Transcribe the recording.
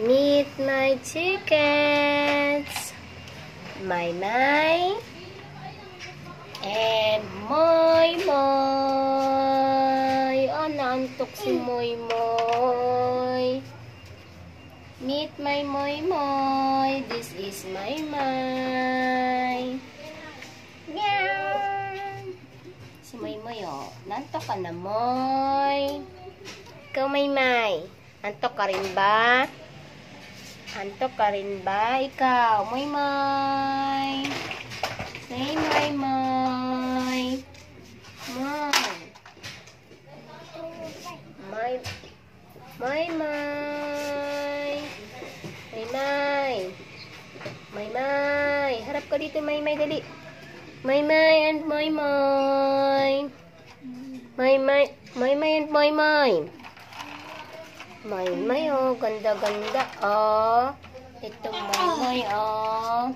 Meet my chickens. My, my. And Moy Moy. Oh, naantok si Moy Moy. Meet my Moy Moy. This is my my. Si Moy Moy, oh. Nantok ka na, Moy. Ikaw, May May. Antok ka rin ba? Antok ka rin ba? Ikaw, Moy Moy. Say Moy Moy. Moy. Moy. Moy Moy. May May. May May. Harap ka dito, May May, dali. May May and Moy Moy. May May. May May and Moy. May May, oh. Ganda-ganda, oh. Ito, May May, oh.